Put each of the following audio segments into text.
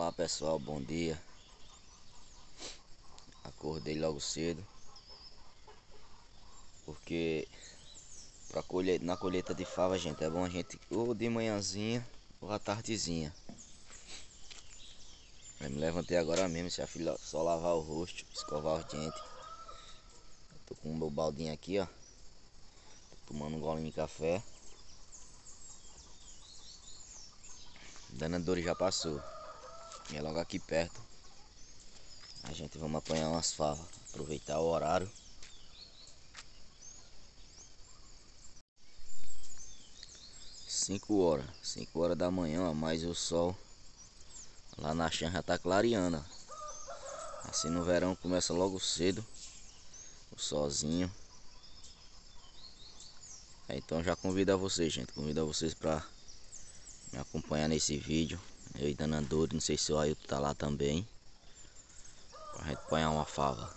Olá pessoal, bom dia. Acordei logo cedo. Porque pra colher, na colheita de fava, gente, é bom a gente ou de manhãzinha ou à tardezinha. Eu me levantei agora mesmo, se a filha só lavar o rosto, escovar os dentes. tô com o meu baldinho aqui, ó. Tô tomando um golinho de café. Dana Dori já passou. É logo aqui perto. A gente vamos apanhar umas favas. Aproveitar o horário. Cinco horas. Cinco horas da manhã, ó, mas o sol lá na chã já tá clareando. Assim no verão começa logo cedo. O solzinho. Então já convido a vocês, gente. Convido a vocês para me acompanhar nesse vídeo. Eu e Dana Douro, não sei se o Ailton tá lá também. Pra gente apanhar uma fava.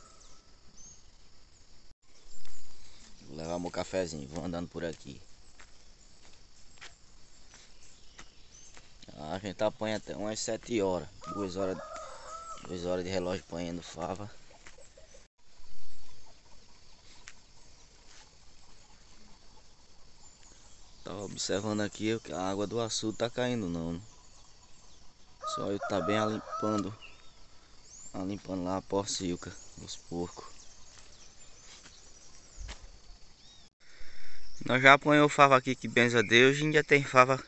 Vou levar meu cafezinho, vou andando por aqui. A gente apanha até umas 7 horas. 2 horas, 2 horas de relógio apanhando fava. Tava observando aqui que a água do açude tá caindo não. Só eu tá bem limpando. Limpando lá a porcilca dos porcos. Nós já apanhou fava aqui que benza a Deus e ainda tem fava.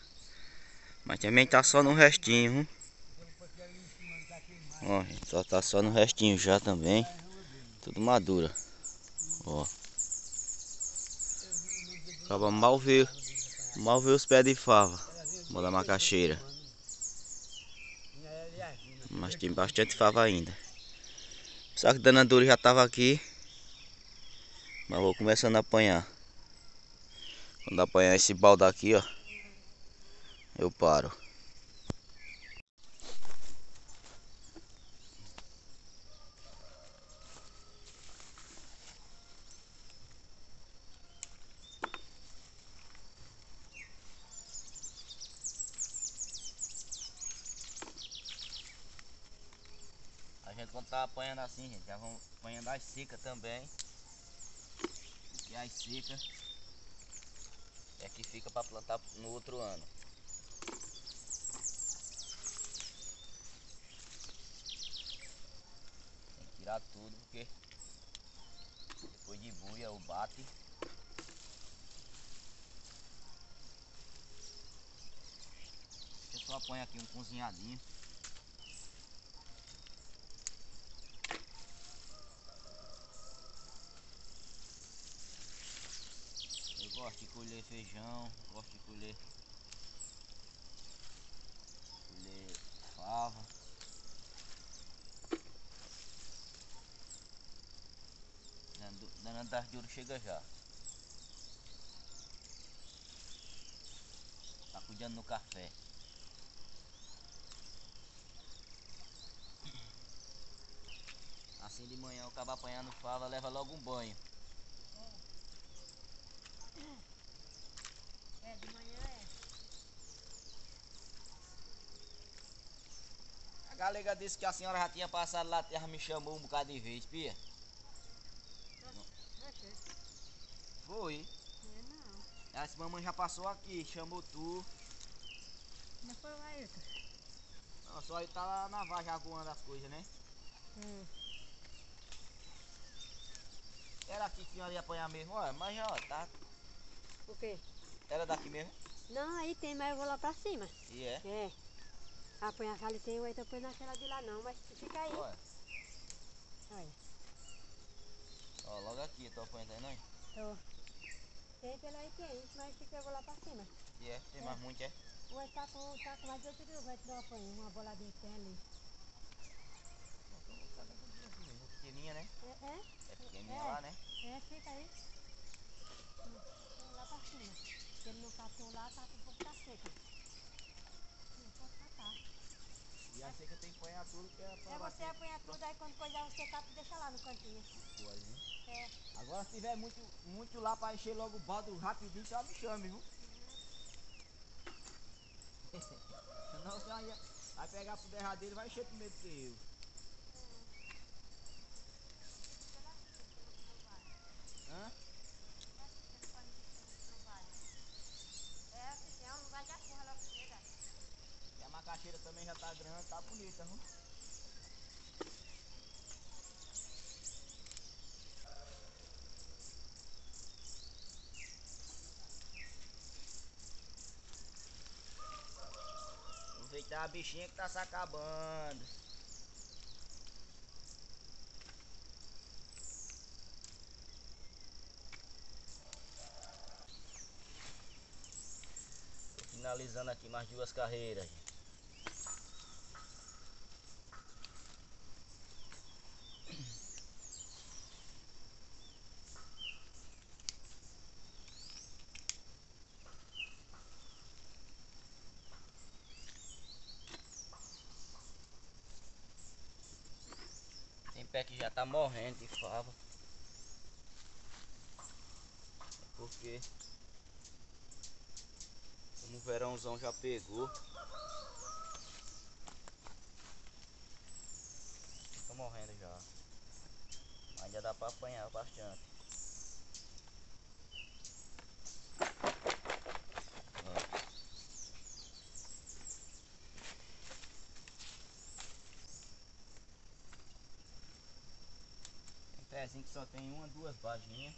Mas também tá só no restinho. Hein? Ó, só tá só no restinho já também. Tudo madura. Ó. Acaba mal ver. Mal ver os pés de fava. Dar macaxeira. Mas tem bastante fava ainda. Só que Dana Dura já tava aqui. Mas vou começando a apanhar. Quando apanhar esse balde aqui, ó. Eu paro. Gente quando tá apanhando assim, gente, já vão apanhando as secas também. E as secas é que fica para plantar no outro ano. Tem que tirar tudo porque depois de buia o bate. Eu só apanho aqui um cozinhadinho. gosto de colher feijão, gosto de colher, colher fava. Dana das de ouro chega já. Tá cuidando no café. Assim de manhã eu acabo apanhando fava, leva logo um banho. É, de manhã é. A galega disse que a senhora já tinha passado lá, terra me chamou um bocado de vez, pia. Foi. É, não. Disse, mamãe já passou aqui, chamou tu. Não foi o Ailton. Não, só ele tá lá na vargem aguando as coisas, né? Hum. Era aqui que a senhora ia apanhar mesmo, olha, mas ó, tá. O quê? Era daqui mesmo? Não, aí tem, mas eu vou lá pra cima. E é? É. Apanhar ali tem, o Ailton põe naquela de lá não, mas fica aí. Olha. Olha. Ó, logo aqui, tô apanhando aí, não? Tô. Tem pelo aí tem, mas fica eu vou lá pra cima. E é? Tem É. mais muito, é? O tá com, tá com mais de 8 mil, vai te dar uma uma boladinha que tem ali. Pequenininha, né? É, é? É pequenininha É. lá, né? É, fica aí. Lá pra cima. Se ele não catou lá, tá com um pouco tá seca. E a seca tem que apanhar tudo que é pra É você apanha tudo, aí quando coisar você cata, deixa lá no cantinho. coisa, né? É. Agora se tiver muito, muito lá pra encher logo o balde rapidinho, só me chame, viu? Senão a senhora ia, Vai pegar pro derradeiro e vai encher primeiro que eu. Hã? É, assim, é um lugar de acordo logo que chega. E a macaxeira também já tá bonita, viu? Aproveitar a bichinha que tá se acabando. Finalizando aqui mais duas carreiras. gente. Tem pé que já tá morrendo de fava. É Porque o verãozão já pegou. Fica morrendo já. Mas ainda dá pra apanhar bastante. Ó. Tem pezinho que só tem uma, duas vaginhas.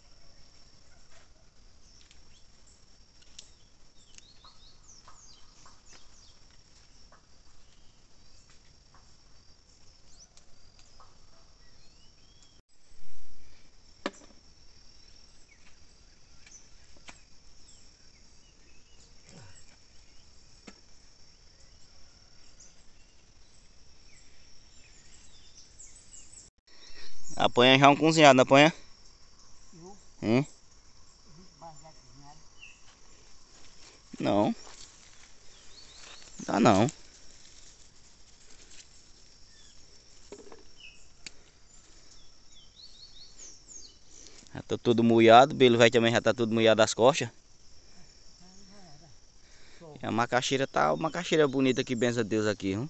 Apanha já um cozinhado, não apanha? Hum? Não. Dá não. Já tá todo molhado, o belo velho também já tá todo molhado das costas. E a macaxeira tá uma macaxeira bonita aqui, benza a Deus aqui, viu?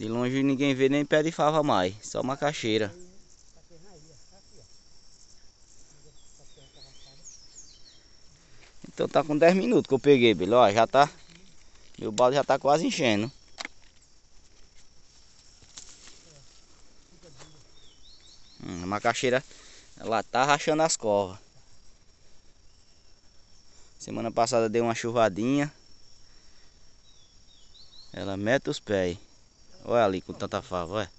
De longe ninguém vê nem pé de fava mais, só macaxeira. Então tá com 10 minutos que eu peguei, Belo. Ó, já tá. Meu balde já tá quase enchendo. Hum, a macaxeira, ela tá rachando as covas. Semana passada deu uma chuvadinha. Ela mete os pés. Olha ali com tanta fava, olha.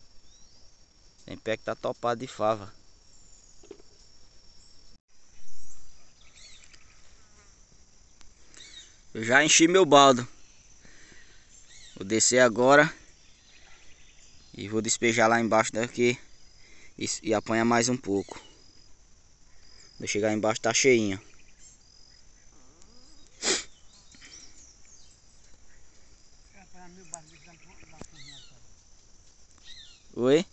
Tem pé que tá topado de fava. Eu já enchi meu baldo. Vou descer agora. E vou despejar lá embaixo daqui. E, e apanhar mais um pouco. Quando chegar embaixo tá cheinho. Oi?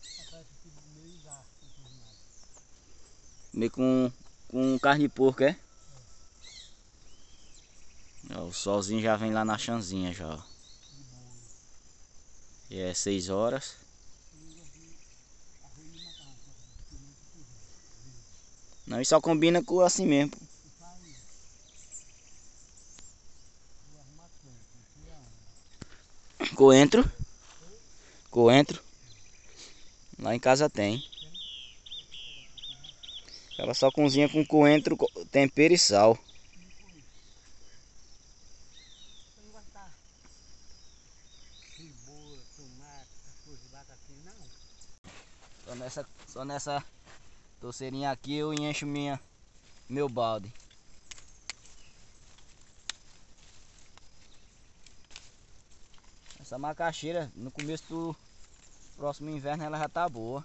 Comer com, com carne de porco, é? Ó, o solzinho já vem lá na chanzinha já, ó. E é 6 horas. Não, e só combina com assim mesmo. Coentro. Coentro. Lá em casa tem. Ela só cozinha com coentro, co- tempero e sal. Só nessa, só nessa torceirinha aqui eu encho minha, meu balde. Essa macaxeira, no começo do próximo inverno ela já tá boa.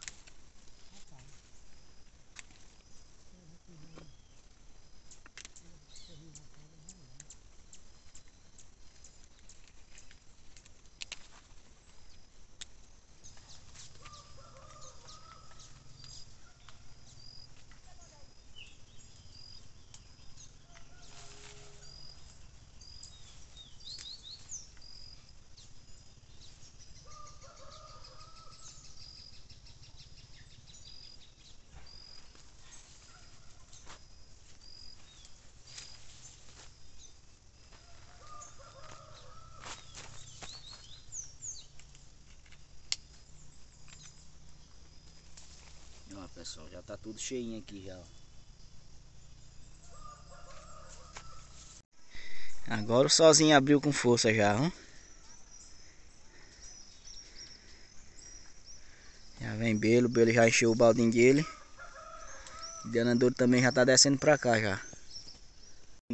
Pessoal. Já tá tudo cheinho aqui já. Agora o solzinho abriu com força já. Já vem Belo, Belo já encheu o baldinho dele. O também já tá descendo pra cá já.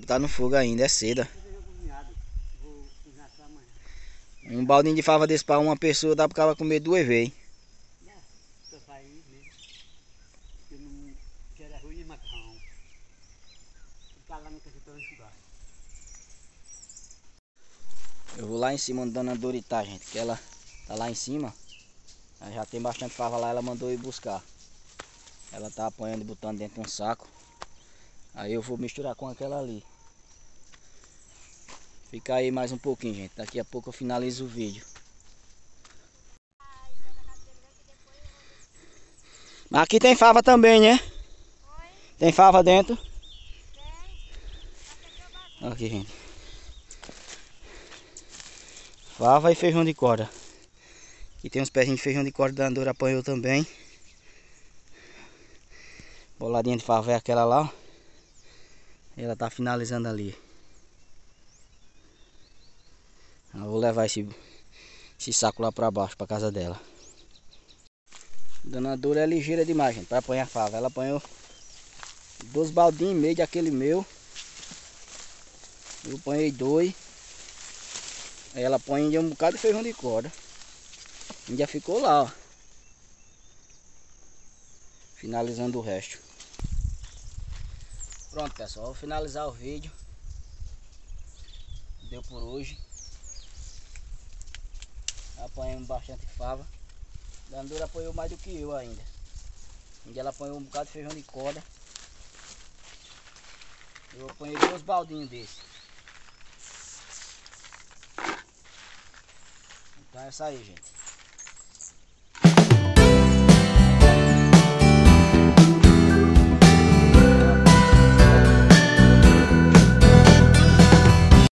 Tá no fogo ainda, é cedo. Pra. Um baldinho de fava desse pra uma pessoa dá pro cara comer duas vezes. Só vai ir mesmo. Eu não quero arroz nem macarrão. Ficar lá no cafetório ajudar. Eu vou lá em cima onde a Dona Dori tá, gente. Que ela tá lá em cima. Ela já tem bastante fava lá, ela mandou ir buscar. Ela tá apanhando e botando dentro de um saco. Aí eu vou misturar com aquela ali. Fica aí mais um pouquinho, gente. Daqui a pouco eu finalizo o vídeo. Mas aqui tem fava também, né? Tem fava dentro? Aqui, gente. Fava e feijão de corda. E tem uns pezinhos de feijão de corda da Andorra apanhou também. Boladinha de fava é aquela lá, ela tá finalizando ali. Eu vou levar esse, esse saco lá pra baixo, pra casa dela. Dona Dora é ligeira demais, gente, pra apanhar fava. Ela apanhou dois baldinhos e meio daquele meu. Eu apanhei dois. Aí ela põe um bocado de feijão de corda. Ainda ficou lá, ó. Finalizando o resto. Pronto, pessoal. Vou finalizar o vídeo. Deu por hoje. Apanhamos bastante fava. Dandura apanhou mais do que eu ainda. Ainda ela apanhou um bocado de feijão de corda. Eu apanhei dois baldinhos desse. Então é isso aí, gente.